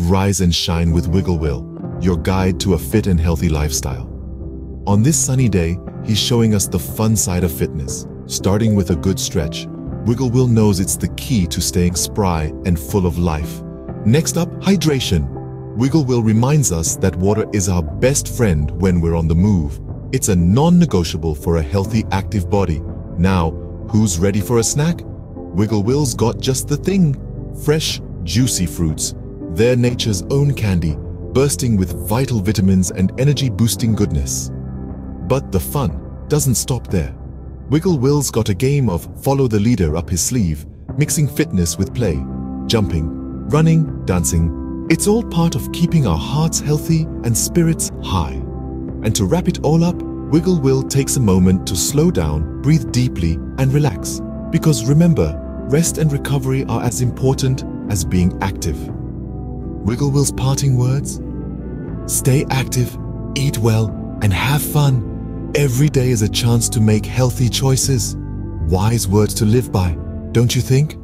Rise and shine with Wiggle Will, your guide to a fit and healthy lifestyle. On this sunny day, he's showing us the fun side of fitness, starting with a good stretch. Wiggle Will knows it's the key to staying spry and full of life. Next up, hydration. Wiggle Will reminds us that water is our best friend when we're on the move. It's a non-negotiable for a healthy, active body. Now, who's ready for a snack? Wiggle Will's got just the thing. Fresh, juicy fruits. They're nature's own candy, bursting with vital vitamins and energy-boosting goodness. But the fun doesn't stop there. Wiggle Will's got a game of follow the leader up his sleeve, mixing fitness with play, jumping, running, dancing. It's all part of keeping our hearts healthy and spirits high. And to wrap it all up, Wiggle Will takes a moment to slow down, breathe deeply, and relax. Because remember, rest and recovery are as important as being active. Wiggle Will's parting words? Stay active, eat well, and have fun. Every day is a chance to make healthy choices. Wise words to live by, don't you think?